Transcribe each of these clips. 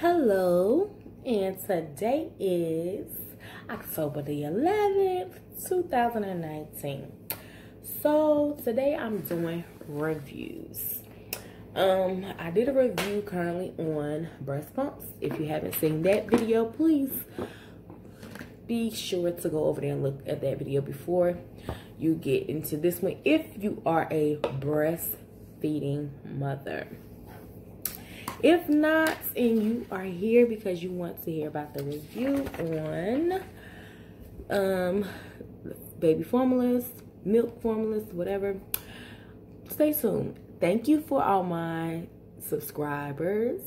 Hello, and today is October the 11th, 2019. So today I'm doing reviews. Um, I did a review currently on breast pumps. If you haven't seen that video, please be sure to go over there and look at that video before you get into this one if you are a breastfeeding mother. If not, and you are here because you want to hear about the review on um, baby formulas, milk formulas, whatever, stay tuned. Thank you for all my subscribers.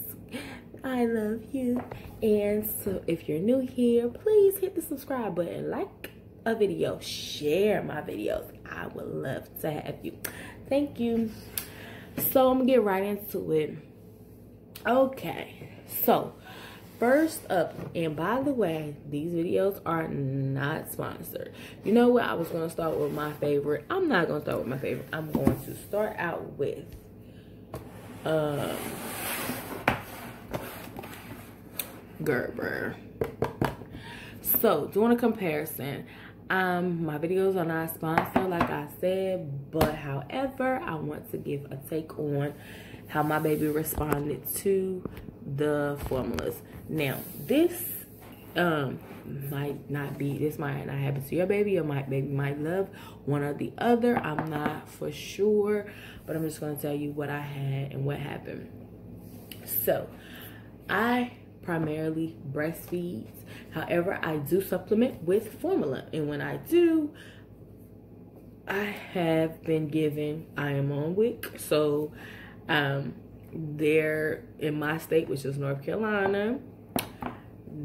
I love you. And so if you're new here, please hit the subscribe button, like a video, share my videos. I would love to have you. Thank you. So I'm gonna get right into it. Okay, so first up, and by the way, these videos are not sponsored. You know what? I was gonna start with my favorite. I'm not gonna start with my favorite. I'm going to start out with um Gerber. So, doing a comparison, um, my videos are not sponsored, like I said, but however, I want to give a take on how my baby responded to the formulas. Now, this um might not be this might not happen to your baby or my baby might love one or the other i'm not for sure but i'm just going to tell you what i had and what happened so i primarily breastfeeds however i do supplement with formula and when i do i have been given i am on WIC so um, they're in my state, which is North Carolina.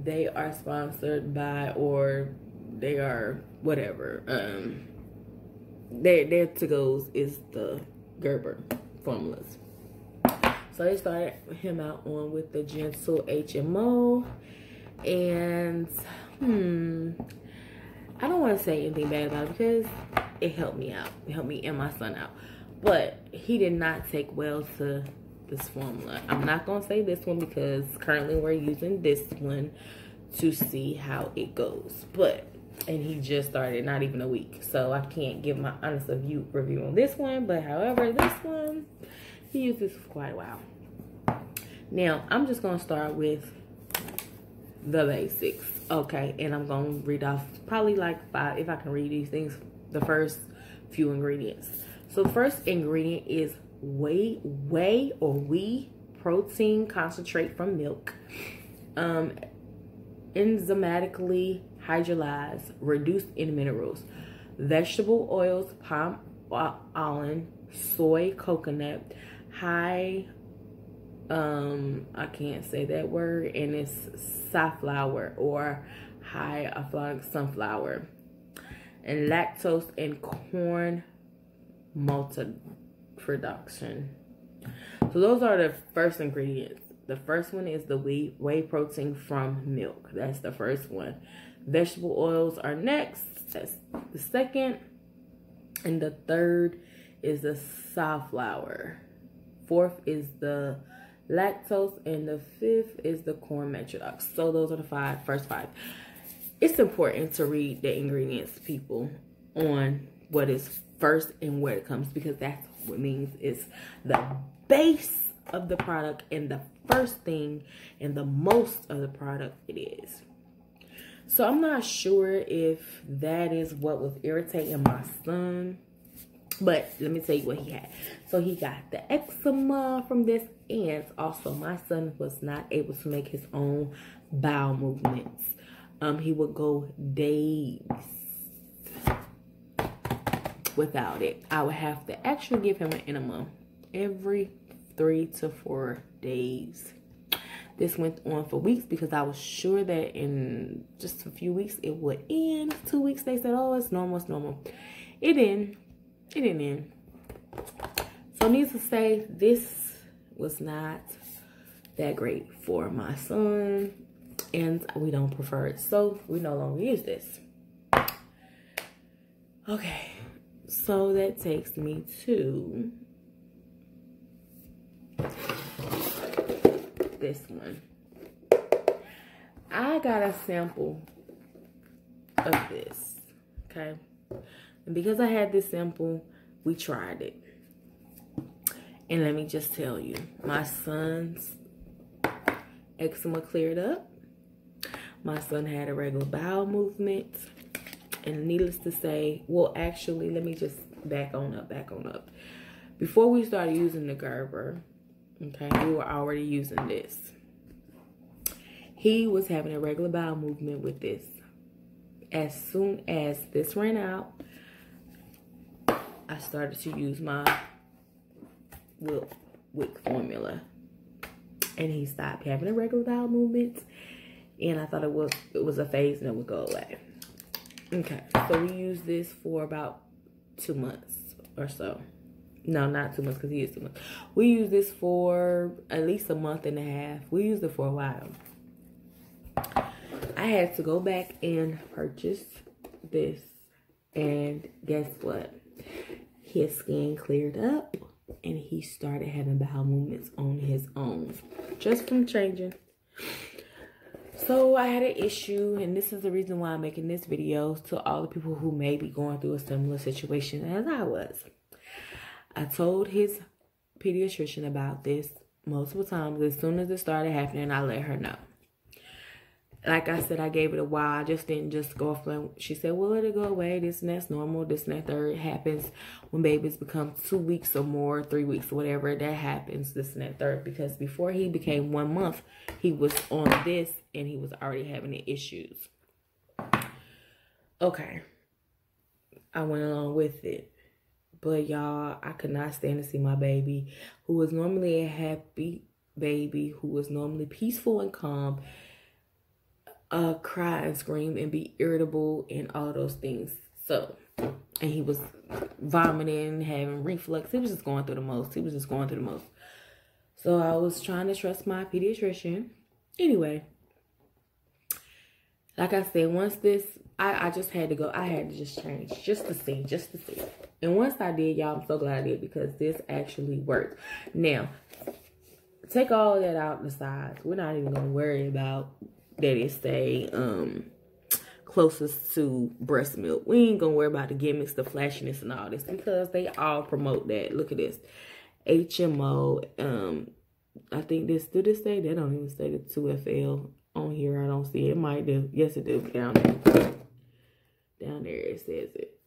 They are sponsored by, or they are whatever. Um, their their to goes is the Gerber formulas. So they started him out on with the Gentle HMO, and hmm, I don't want to say anything bad about it because it helped me out. It helped me and my son out. But he did not take well to this formula. I'm not going to say this one because currently we're using this one to see how it goes. But, and he just started not even a week. So I can't give my honest review, review on this one. But however, this one, he used this for quite a while. Now, I'm just going to start with the basics. Okay, and I'm going to read off probably like five, if I can read these things, the first few ingredients. So first ingredient is whey, whey or whey protein concentrate from milk. Um, enzymatically hydrolyzed, reduced in minerals. Vegetable oils, palm almond, soy, coconut, high, um, I can't say that word, and it's safflower or high sunflower, and lactose and corn multi production. So those are the first ingredients. The first one is the whey, protein from milk. That's the first one. Vegetable oils are next. That's the second. And the third is the safflower. Fourth is the lactose. And the fifth is the corn metrodox. So those are the five, first five. It's important to read the ingredients, people, on what is first and where it comes because that's what means it's the base of the product and the first thing and the most of the product it is. So I'm not sure if that is what was irritating my son. But let me tell you what he had. So he got the eczema from this and also my son was not able to make his own bowel movements. Um, he would go days without it. I would have to actually give him an enema every three to four days. This went on for weeks because I was sure that in just a few weeks it would end. Two weeks they said, oh, it's normal, it's normal. It didn't. It didn't end. So needless to say, this was not that great for my son. And we don't prefer it. So we no longer use this. Okay. So that takes me to this one. I got a sample of this, okay? And because I had this sample, we tried it. And let me just tell you, my son's eczema cleared up. My son had a regular bowel movement. And needless to say, well, actually, let me just back on up, back on up. Before we started using the Gerber, okay, we were already using this. He was having a regular bowel movement with this. As soon as this ran out, I started to use my WIC, WIC formula. And he stopped having a regular bowel movement. And I thought it was it was a phase and it would go away. Okay, so we use this for about two months or so. No, not two months because he is two months. We use this for at least a month and a half. We used it for a while. I had to go back and purchase this. And guess what? His skin cleared up and he started having bowel movements on his own. Just from changing. So I had an issue, and this is the reason why I'm making this video to all the people who may be going through a similar situation as I was. I told his pediatrician about this multiple times. As soon as it started happening, I let her know like I said, I gave it a while. I just didn't just go off. Like, she said, well, it'll go away. This and that's normal. This and that third happens when babies become two weeks or more, three weeks whatever. That happens, this and that third. Because before he became one month, he was on this and he was already having the issues. Okay. I went along with it. But y'all, I could not stand to see my baby, who was normally a happy baby, who was normally peaceful and calm, uh, cry and scream and be irritable and all those things. So, and he was vomiting, having reflux. He was just going through the most. He was just going through the most. So I was trying to trust my pediatrician. Anyway, like I said, once this, I, I just had to go. I had to just change just to see, just to see. And once I did, y'all, I'm so glad I did because this actually worked. Now, take all that out the sides. We're not even going to worry about that it stay um closest to breast milk. We ain't gonna worry about the gimmicks, the flashiness, and all this because they all promote that. Look at this, HMO. Um, I think this do this say they don't even say the two FL on here. I don't see it. it might do. Yes, it do down there. Down there it says it.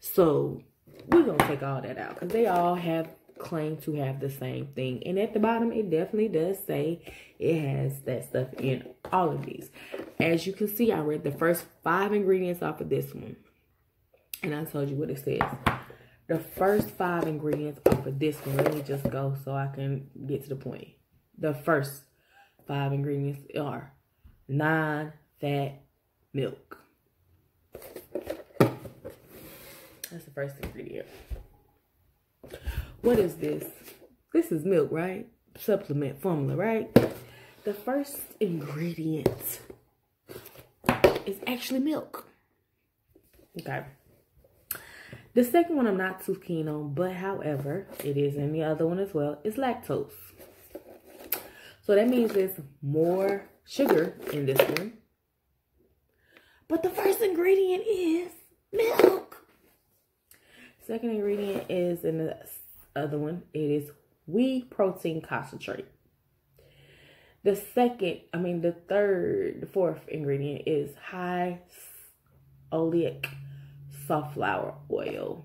So we're gonna take all that out because they all have claim to have the same thing. And at the bottom, it definitely does say it has that stuff in all of these. As you can see, I read the first five ingredients off of this one. And I told you what it says. The first five ingredients off of this one, let me just go so I can get to the point. The first five ingredients are non-fat milk. That's the first ingredient. What is this? This is milk, right? Supplement formula, right? The first ingredient is actually milk. Okay. The second one I'm not too keen on, but however, it is in the other one as well, is lactose. So that means there's more sugar in this one. But the first ingredient is milk. Second ingredient is in the other one, it is whey protein concentrate. The second, I mean, the third, the fourth ingredient is high oleic safflower oil.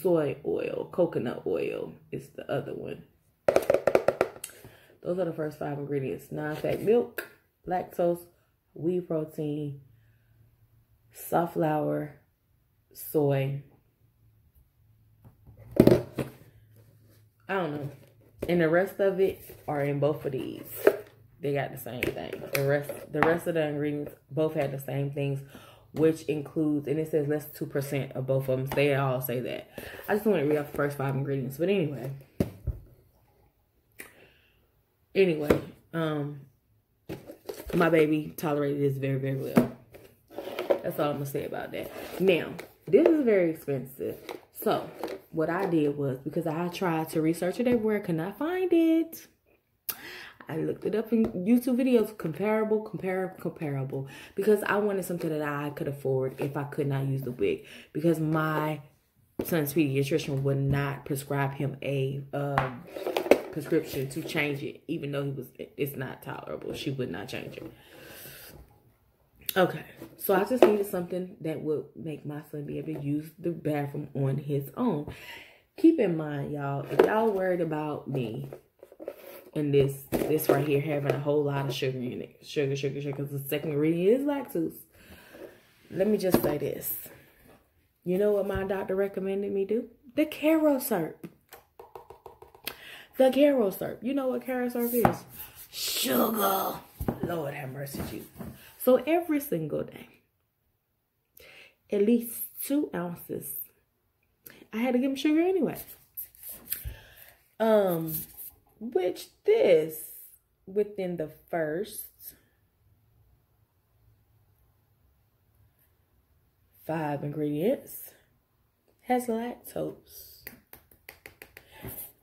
Soy oil, coconut oil is the other one. Those are the first five ingredients. Non-fat milk, lactose, whey protein, safflower, soy, I don't know. And the rest of it are in both of these. They got the same thing. The rest the rest of the ingredients both had the same things, which includes and it says less two percent of both of them. They all say that. I just want to read off the first five ingredients. But anyway. Anyway, um my baby tolerated this very, very well. That's all I'm gonna say about that. Now, this is very expensive. So what I did was because I tried to research it everywhere, could not find it. I looked it up in YouTube videos, comparable, comparable, comparable, because I wanted something that I could afford if I could not use the WIC, because my son's pediatrician would not prescribe him a um, prescription to change it, even though he was, it's not tolerable. She would not change it. Okay, so I just needed something that would make my son be able to use the bathroom on his own. Keep in mind, y'all, if y'all worried about me and this this right here having a whole lot of sugar in it, sugar, sugar, sugar, because the second ingredient is lactose. Let me just say this. You know what my doctor recommended me do? The Karo syrup. The Karo syrup. You know what Karo syrup is? Sugar. Lord have mercy, Jesus. So every single day, at least two ounces. I had to give him sugar anyway. Um, which this within the first five ingredients has lactose.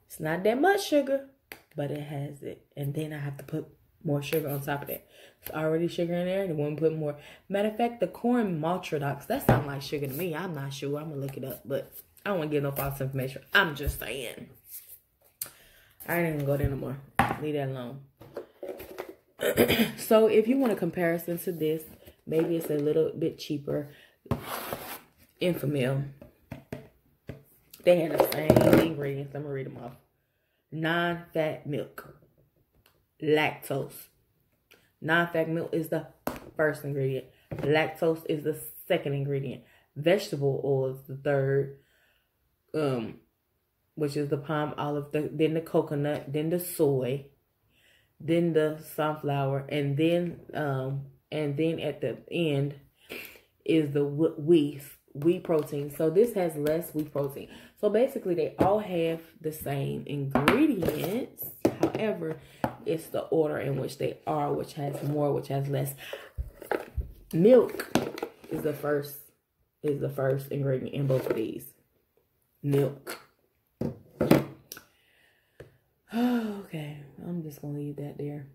It's not that much sugar, but it has it. And then I have to put more sugar on top of that. Already sugar in there. And want to put more. Matter of fact, the corn maltodox, that sounds like sugar to me. I'm not sure. I'm going to look it up. But I don't want to give no false information. I'm just saying. I ain't even go there no more. Leave that alone. so if you want a comparison to this, maybe it's a little bit cheaper. Enfamil. They had the same ingredients. I'm going to read them off. Non-fat milk lactose. Non-fat milk is the first ingredient. Lactose is the second ingredient. Vegetable oil is the third. Um, which is the palm olive, the, then the coconut, then the soy, then the sunflower, and then um, and then at the end is the wheat wheat protein. So this has less wheat protein. So basically, they all have the same ingredients. However, it's the order in which they are, which has more, which has less. Milk is the first is the first ingredient in both of these. Milk. okay, I'm just gonna leave that there.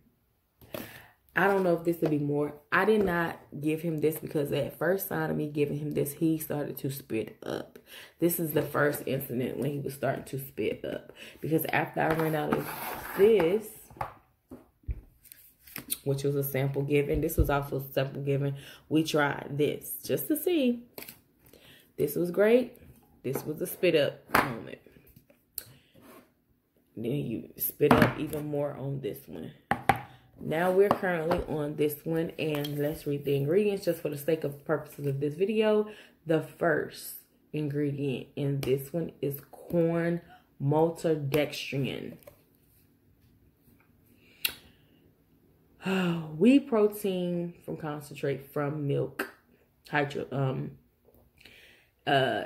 I don't know if this would be more. I did not give him this because at first sign of me giving him this, he started to spit up. This is the first incident when he was starting to spit up. Because after I ran out of this, which was a sample given. This was also a sample given. We tried this just to see. This was great. This was a spit up moment. Then you spit up even more on this one. Now we're currently on this one and let's read the ingredients just for the sake of purposes of this video. The first ingredient in this one is corn maltodextrin. wheat protein from concentrate from milk hydro um uh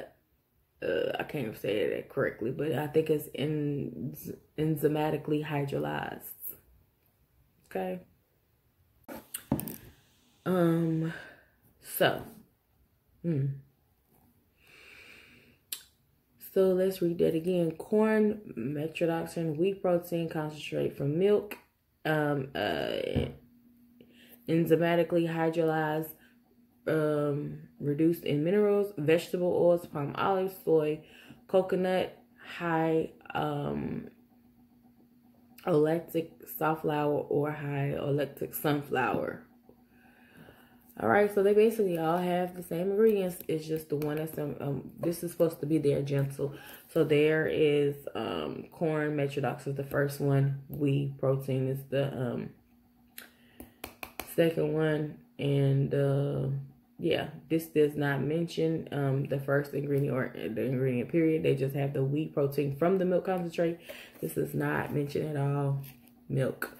uh, I can't say that correctly, but I think it's in, enzymatically hydrolyzed. Okay. Um. So. Hmm. So let's read that again. Corn, metrodoxin, wheat protein concentrate from milk, um, uh, enzymatically hydrolyzed, um, reduced in minerals, vegetable oils, palm olive, soy, coconut, high um, oleic safflower or high oleic sunflower. All right, so they basically all have the same ingredients. It's just the one that's um, um this is supposed to be their gentle. So there is um corn metrodox is the first one. Wheat protein is the um second one, and uh yeah, this does not mention um the first ingredient or the ingredient period. They just have the wheat protein from the milk concentrate. This does not mention at all milk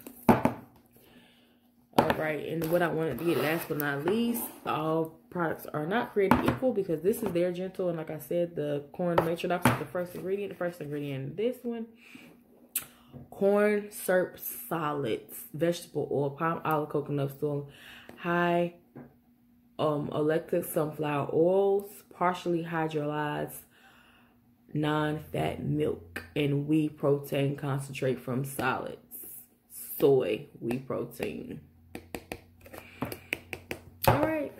All right, and what i wanted to get last but not least all products are not created equal because this is their gentle and like i said the corn matrodox is the first ingredient the first ingredient in this one corn syrup solids vegetable oil palm olive coconut oil high um oleic sunflower oils partially hydrolyzed non-fat milk and wheat protein concentrate from solids soy whey protein. All right.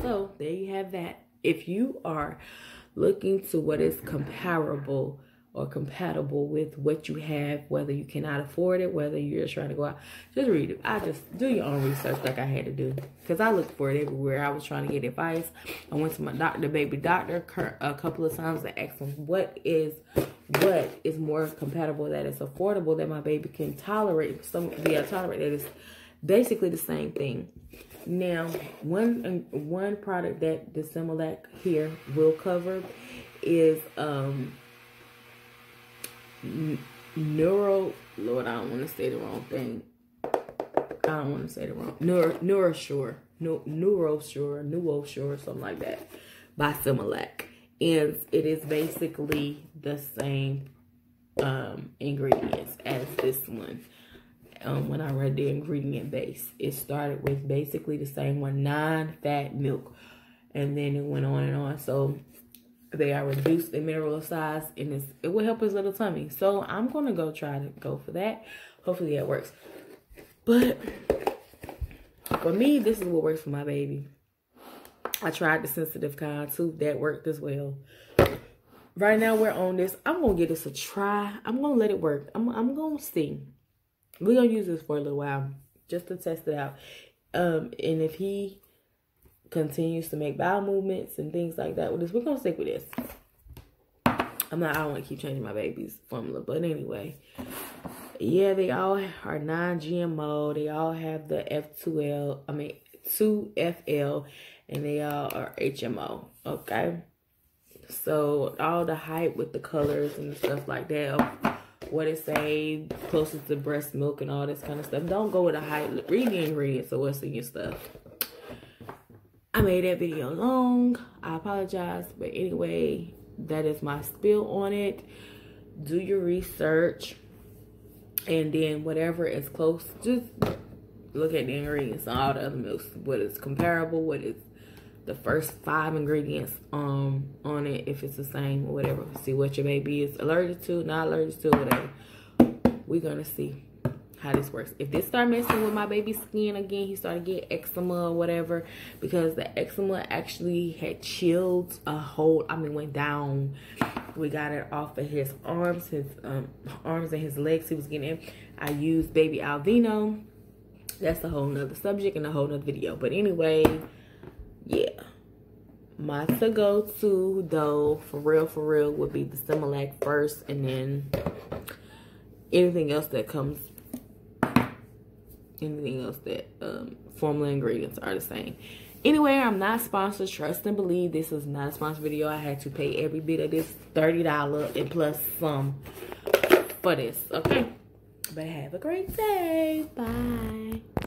So there you have that. If you are looking to what is comparable or compatible with what you have, whether you cannot afford it, whether you're trying to go out, just read it. I just do your own research like I had to do. Because I looked for it everywhere. I was trying to get advice. I went to my doctor, baby doctor, a couple of times to ask him what is what is more compatible that is affordable that my baby can tolerate. Some to tolerate that is basically the same thing. Now, one one product that the Similac here will cover is um neuro Lord, I don't want to say the wrong thing. I don't want to say the wrong neuro neurosure, no neurosure, neurosure, something like that by Similac. And it is basically the same um ingredients as this one. Um, when I read the ingredient base, it started with basically the same one, non-fat milk, and then it went on and on. So they are reduced in mineral size and it will help his little tummy. So I'm going to go try to go for that. Hopefully that works. But for me, this is what works for my baby. I tried the sensitive kind too. That worked as well. Right now we're on this. I'm going to give this a try. I'm going to let it work. I'm, I'm going to see. We're going to use this for a little while just to test it out. Um, and if he continues to make bowel movements and things like that with this. We're gonna stick with this. I'm not I don't want to keep changing my baby's formula, but anyway. Yeah, they all are non-GMO. They all have the F2L, I mean 2FL, and they all are HMO. Okay. So all the hype with the colors and stuff like that what it say closest to breast milk and all this kind of stuff. Don't go with the hype. Read the ingredients of what's in your stuff. I made that video long. I apologize. But anyway, that is my spill on it. Do your research. And then whatever is close, just look at the ingredients and all the other milks. What is comparable, what is the first five ingredients um on it, if it's the same or whatever. See what your baby is allergic to, not allergic to, whatever. We're gonna see how this works. If this start messing with my baby's skin again, he started getting eczema or whatever, because the eczema actually had chilled a whole, I mean, went down. We got it off of his arms, his um, arms and his legs he was getting in. I used baby Aveeno. That's a whole nother subject and a whole nother video. But anyway, yeah. My to go to though, for real, for real, would be the Similac first and then anything else that comes anything else that um, formula ingredients are the same. Anyway, I'm not sponsored. Trust and believe this is not a sponsored video. I had to pay every bit of this $30 and plus some for this, okay? But have a great day. Bye.